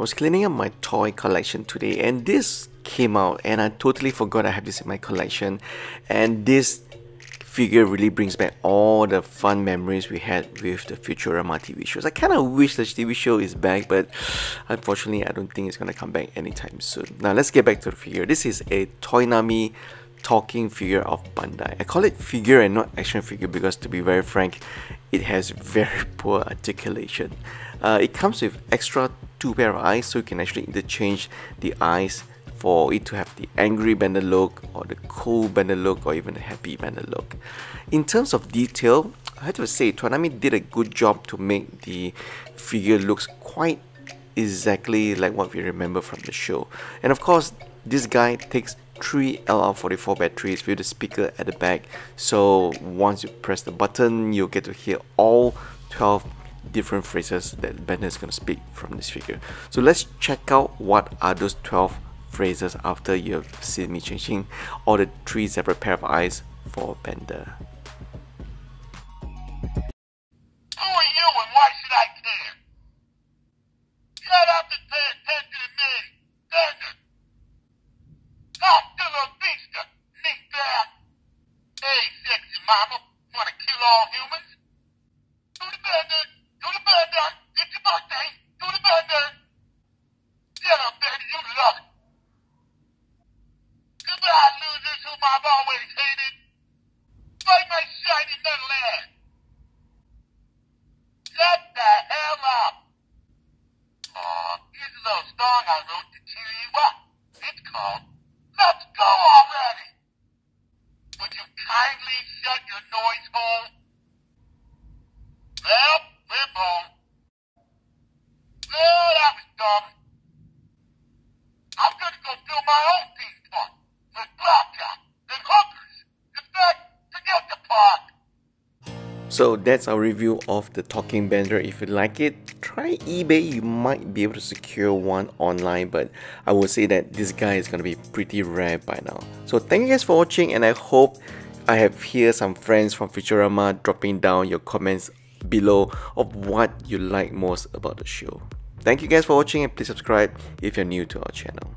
was cleaning up my toy collection today and this came out and I totally forgot I have this in my collection and this figure really brings back all the fun memories we had with the Futurama TV shows. I kind of wish the TV show is back but unfortunately I don't think it's going to come back anytime soon. Now let's get back to the figure. This is a Toynami talking figure of Bender. I call it figure and not action figure because to be very frank, it has very poor articulation. Uh, it comes with extra two pair of eyes so you can actually interchange the eyes for it to have the angry Bender look or the cool Bender look or even the happy Bender look. In terms of detail, I have to say Toynami did a good job to make the figure looks quite exactly like what we remember from the show. And of course, this guy takes three LR44 batteries with the speaker at the back so once you press the button you'll get to hear all 12 different phrases that Bender is going to speak from this figure. So let's check out what are those 12 phrases after you've seen me changing all the three separate pair of eyes for Bender. Who are you and why should I care? Shut up and pay attention to me, Bender. Hey, sexy mama, wanna kill all humans? Do the Bender, Would you kindly shut your noise hole? Well, So that's our review of the Talking Bender. If you like it, try eBay. You might be able to secure one online, but I would say that this guy is going to be pretty rare by now. So thank you guys for watching and I hope I have here some friends from Futurama dropping down your comments below of what you like most about the show. Thank you guys for watching and please subscribe if you're new to our channel.